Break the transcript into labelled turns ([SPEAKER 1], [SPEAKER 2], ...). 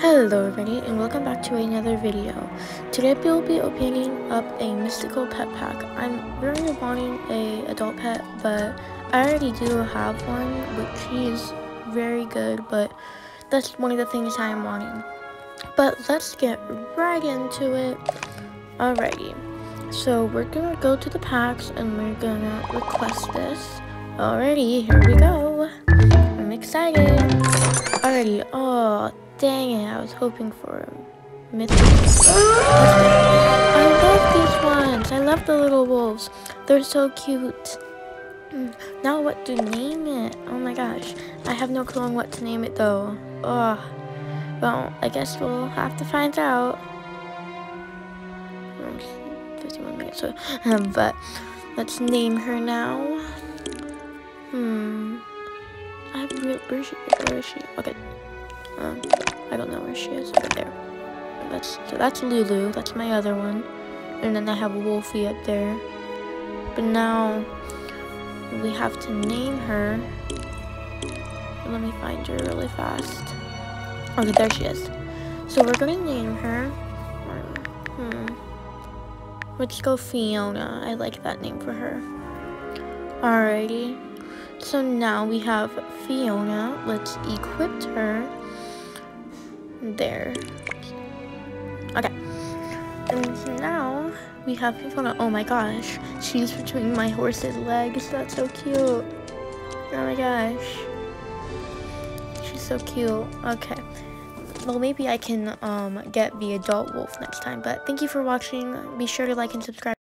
[SPEAKER 1] Hello everybody and welcome back to another video. Today we'll be opening up a mystical pet pack. I'm really wanting a adult pet but I already do have one which is very good but that's one of the things I am wanting. But let's get right into it. Alrighty. So we're gonna go to the packs and we're gonna request this. Alrighty, here we go. I'm excited. Alrighty, oh Dang it, I was hoping for a mythic. I love these ones. I love the little wolves. They're so cute. Hmm, now what to name it? Oh my gosh. I have no clue on what to name it though. Oh. Well, I guess we'll have to find out. 51 minutes, so, um, but let's name her now. Hmm. I have real, where is she? Where is she? Okay. Um, I don't know where she is. Right there. That's so that's Lulu. That's my other one. And then I have Wolfie up there. But now we have to name her. Let me find her really fast. Okay, there she is. So we're gonna name her. Hmm. Let's go Fiona. I like that name for her. Alrighty. So now we have Fiona. Let's equip her there. Okay. And now we have Fiona. Oh my gosh. She's between my horse's legs. That's so cute. Oh my gosh. She's so cute. Okay. Well, maybe I can um, get the adult wolf next time. But thank you for watching. Be sure to like and subscribe.